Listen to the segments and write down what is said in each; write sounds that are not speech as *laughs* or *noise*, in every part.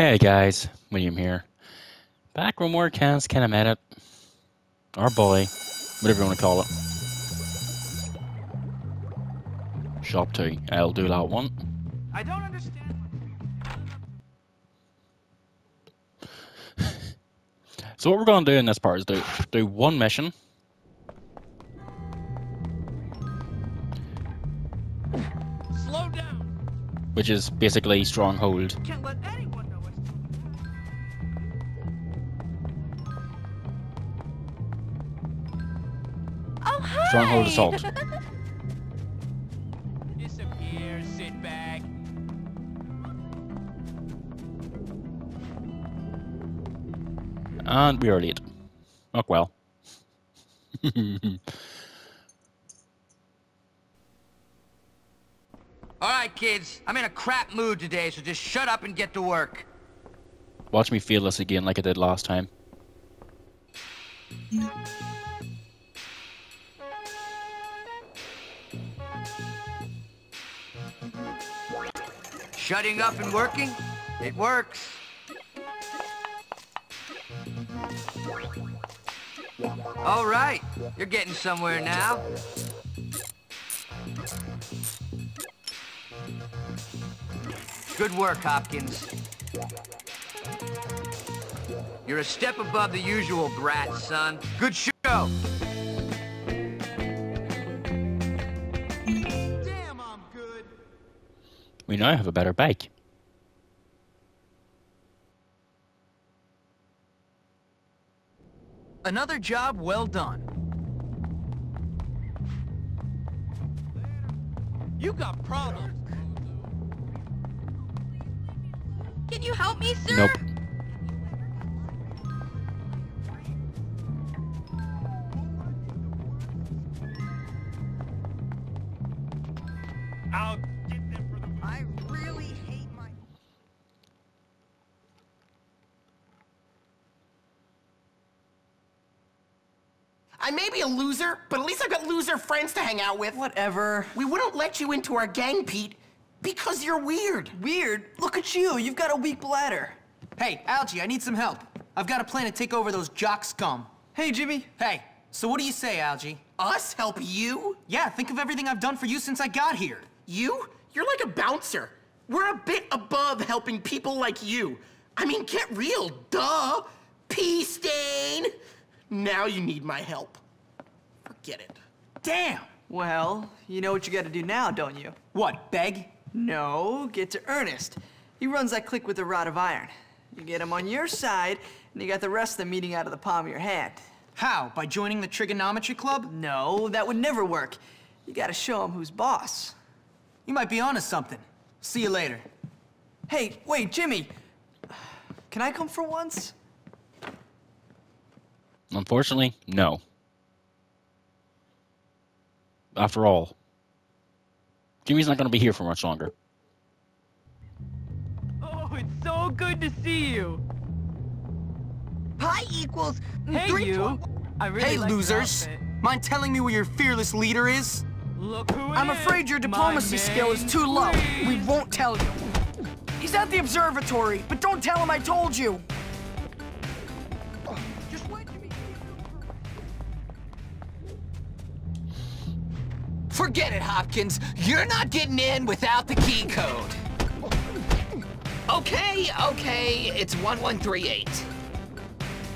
Hey guys, William here. Back when more Canis Canem Edit. Our boy, whatever you want to call it. Shop 2. I'll do that one. I don't understand. *laughs* So what we're going to do in this part is do, do one mission. Slow down. Which is basically Stronghold. Can't let hi! Stronghold Assault. Disappear. Sit back. And we are late. Oh well. *laughs* All right, kids. I'm in a crap mood today, so just shut up and get to work. Watch me feel this again like I did last time. Shutting up and working? It works. All right. You're getting somewhere now. Good work, Hopkins. You're a step above the usual brat, son. Good show. We now have a better bike. Another job well done. You got problems. Can you help me, sir? Nope. Loser, but at least I've got loser friends to hang out with. Whatever. We wouldn't let you into our gang, Pete, because you're weird. Weird. Look at you. You've got a weak bladder. Hey, Algie, I need some help. I've got a plan to take over those jock scum. Hey, Jimmy. Hey, so what do you say, Algie? Us help you? Yeah, think of everything I've done for you since I got here. You? You're like a bouncer. We're a bit above helping people like you. I mean, get real, duh. Pea stain. Now you need my help. Forget it. Damn! Well, you know what you gotta do now, don't you? What, beg? No, get to Ernest. He runs that clique with a rod of iron. You get him on your side, and you got the rest of them eating out of the palm of your hand. How? By joining the trigonometry club? No, that would never work. You gotta show him who's boss. You might be onto something. See you later. Hey, wait, Jimmy. Can I come for once? Unfortunately, no. After all, Jimmy's not going to be here for much longer. Oh, it's so good to see you. Pi equals... Hey, three you. I really hey, like losers. Mind telling me where your fearless leader is? Look who I'm is, afraid your diplomacy skill is too low. We won't tell you. He's at the observatory, but don't tell him I told you. Forget it, Hopkins. You're not getting in without the key code. Okay, okay, it's 1138.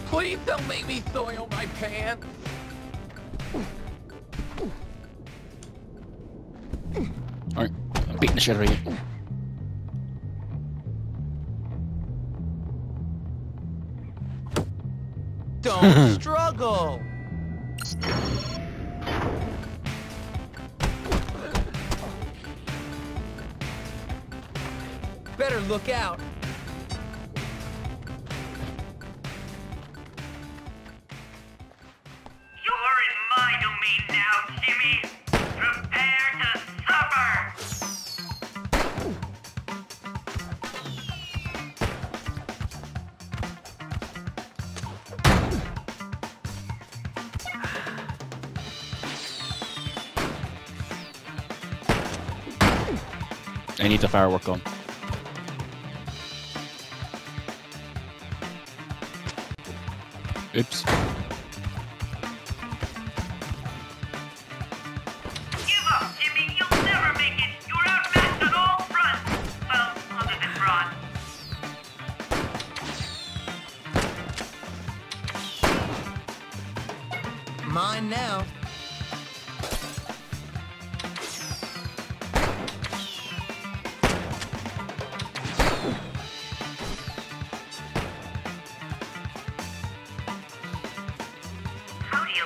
Please don't make me soil my pants. Alright, I'm beating the shit out of you. Don't *laughs* struggle. Better look out. You're in my domain now, Jimmy. Prepare to suffer. I need the firework gun.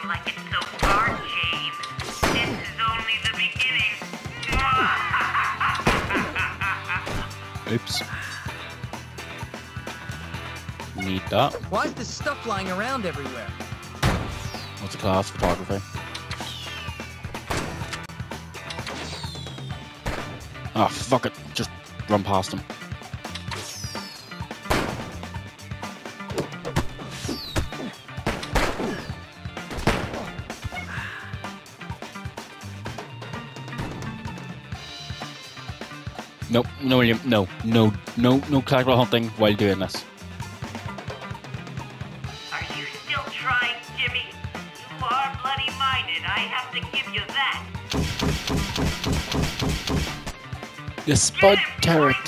Like it so far, James? This is only the beginning. *laughs* Oops. Need that. Why is this stuff lying around everywhere? What's a class? Photography. Ah, fuck it. Just run past him. Nope, no, William, no, no, no, no collectible hunting while doing this. Are you still trying, Jimmy? You are bloody minded. I have to give you that. The spud turret.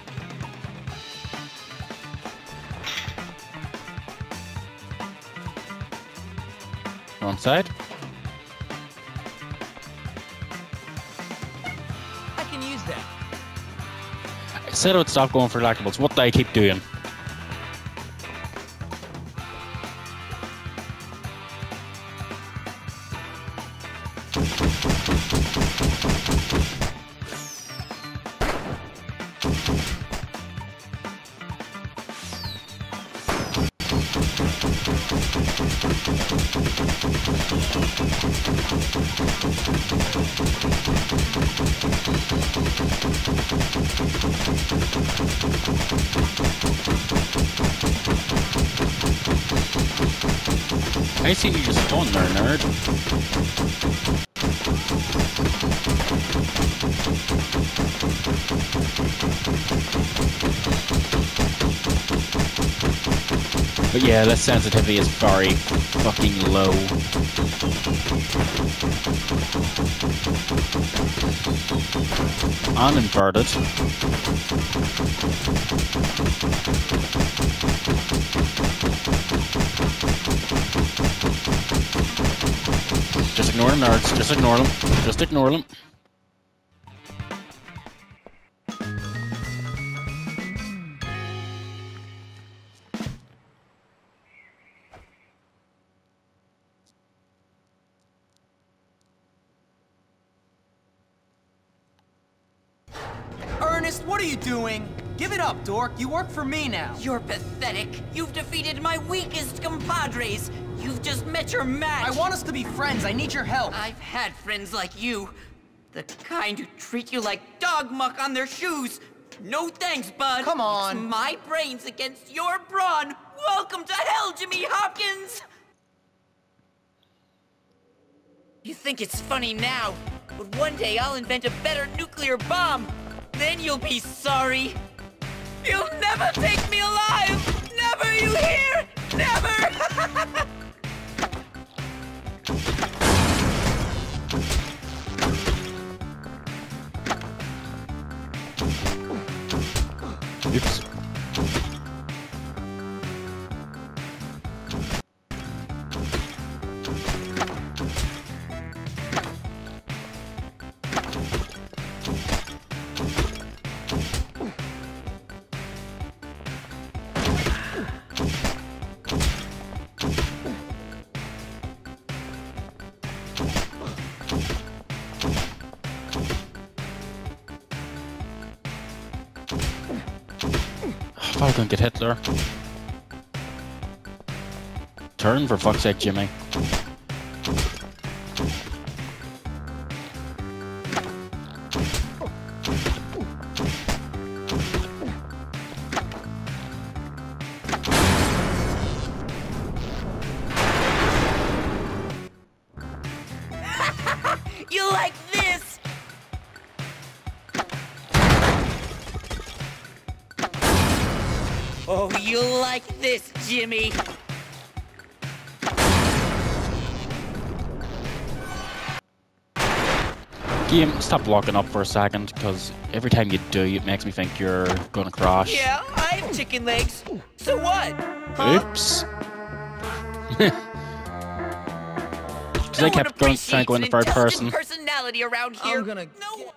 Side. I can use that. I said I would stop going for collectibles. What do I keep doing? I see you just going there, nerd. But yeah, the sensitivity is very fucking low. Uninverted. Just ignore nerds. Just ignore them. Just ignore them. Ernest, what are you doing? Give it up, dork. You work for me now. You're pathetic. You've defeated my weakest compadres. You've just met your match. I want us to be friends. I need your help. I've had friends like you. The kind who treat you like dog muck on their shoes. No thanks, bud. Come on. It's my brains against your brawn. Welcome to hell, Jimmy Hopkins! You think it's funny now, but one day I'll invent a better nuclear bomb. Then you'll be sorry. You'll never take me alive! Never, you hear? Probably gonna get hit there. Turn for fuck's sake, Jimmy. You like this, Jimmy? Game, stop locking up for a second, because every time you do, it makes me think you're gonna crash. Yeah, I have chicken legs. So what? Huh? Oops. *laughs* Because I kept going trying to go in the third person. personality around here. I'm gonna. No.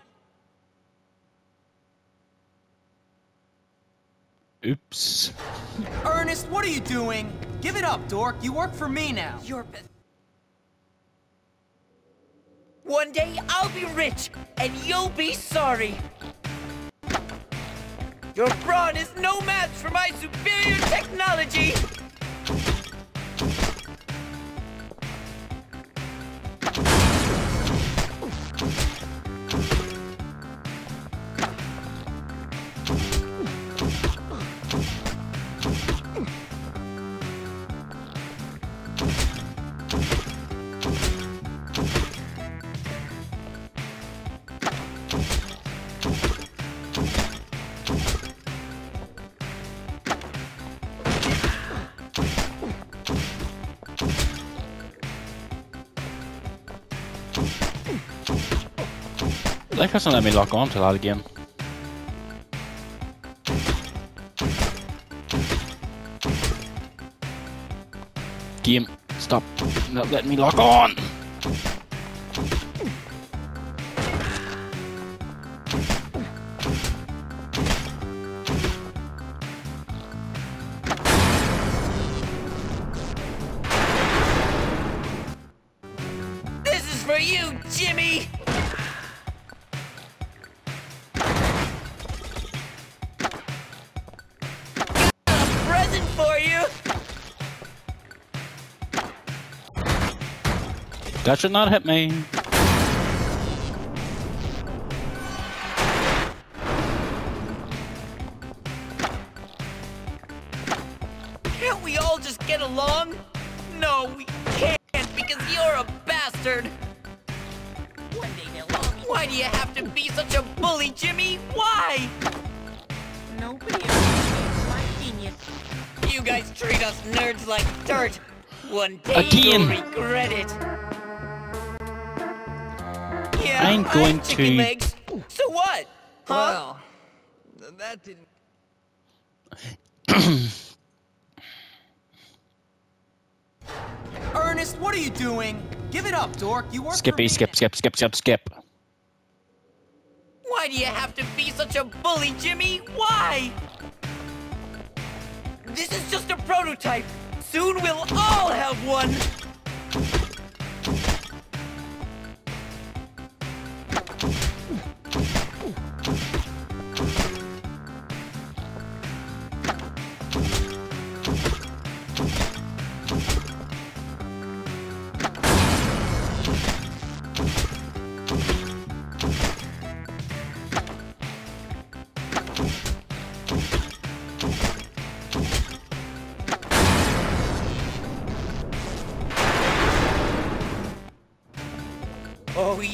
Oops. Ernest, what are you doing? Give it up, dork. You work for me now. You're. One day I'll be rich, and you'll be sorry. Your brawn is no match for my superior technology. That doesn't let me lock on to that again. Game, stop not letting me lock on! This is for you, Jimmy. That should not hit me. Can't we all just get along? No, we can't because you're a bastard. One day they'll all be- Why do you have to be such a bully, Jimmy? Why? Nobody appreciates my genius. You guys treat us nerds like dirt. One day Again. you'll regret it. Yeah, I'm *laughs* going have chicken to- legs. So what? Huh? Well, that didn't. *coughs* Ernest, what are you doing? Give it up, dork. You work for Skippy, me skip, skip, skip, skip, skip. Why do you have to be such a bully, Jimmy? Why? This is just a prototype. Soon we'll all have one.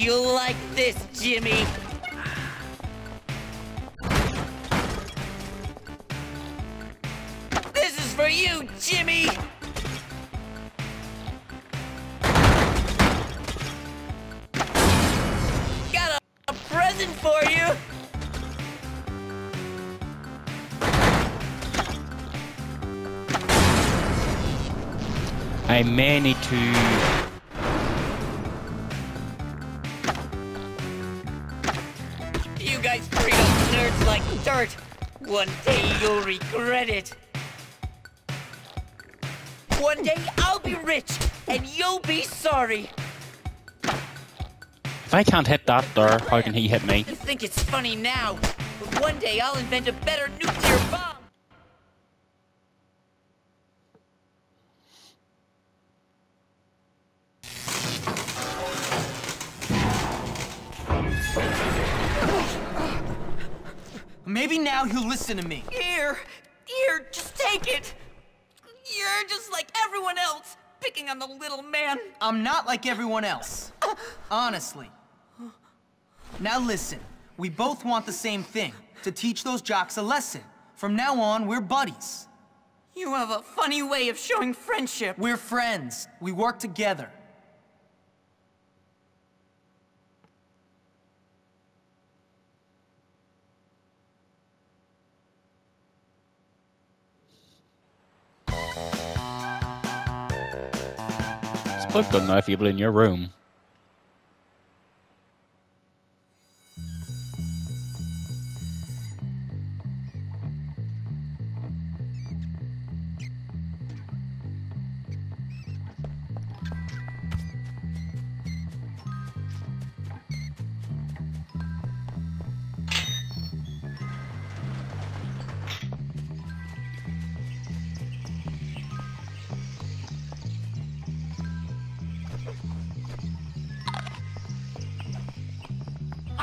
You'll like this, Jimmy. This is for you, Jimmy. Got a, a present for you. I may need to. One day you'll regret it. One day I'll be rich, and you'll be sorry. If I can't hit that there, how can he hit me? You think it's funny now, but one day I'll invent a better nuclear bomb. Now he'll listen to me. Here, here, just take it. You're just like everyone else, picking on the little man. I'm not like everyone else. Honestly. Now listen, we both want the same thing, to teach those jocks a lesson. From now on, we're buddies. You have a funny way of showing friendship. We're friends. We work together. Both got enough people in your room.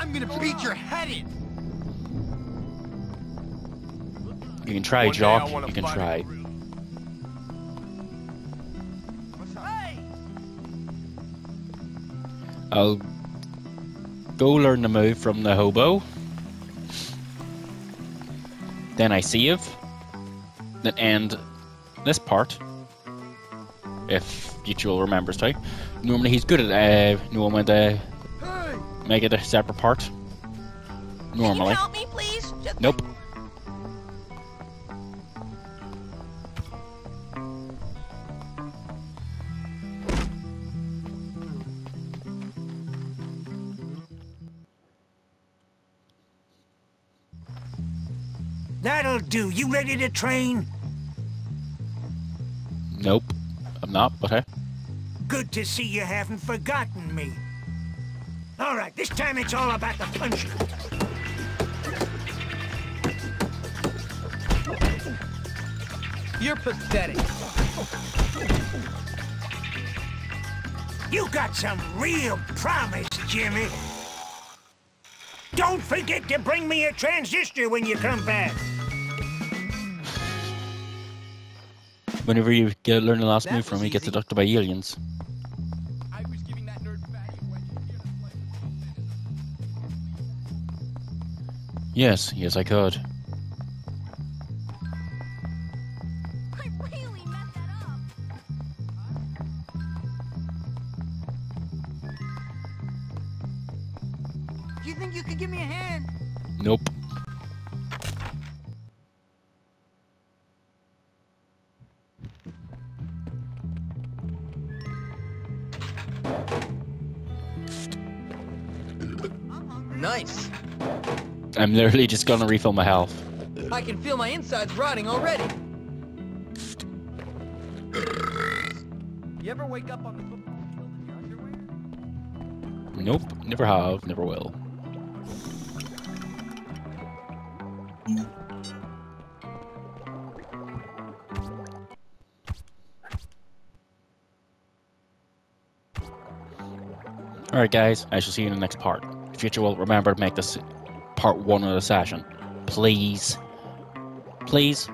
I'm gonna beat your head in. You can try, One Jock. You can try. I'll go learn the move from the hobo. Then I save. Then end this part. If Mutual remembers to. Normally he's good at uh, knowing when to make it a separate part. Normally. help me, please? Just Nope. That'll do. You ready to train? Nope. I'm not, but hey. Good to see you haven't forgotten me. All right, this time it's all about the punching. You're pathetic. You got some real promise, Jimmy. Don't forget to bring me a transistor when you come back. Whenever you get learn the last That move from him, get was abducted by aliens. Yes, yes, I could. Literally just gonna refill my health. I can feel my insides rotting already. You ever wake up on the football field in your underwear? Nope, never have, never will. Alright guys, I shall see you in the next part. Future will remember to make this part one of the session. Please. Please.